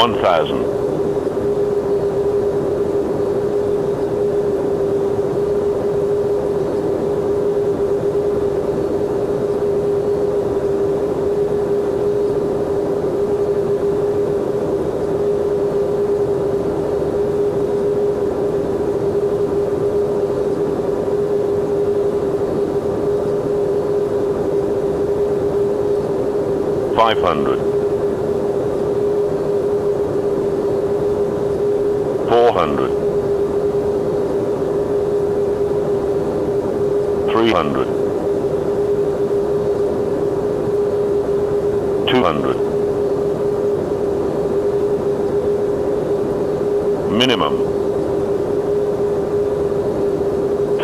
1000. Five hundred. Four hundred. Three hundred. Two hundred. Minimum.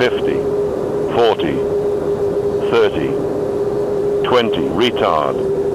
Fifty. Forty. Thirty. Twenty. Retard.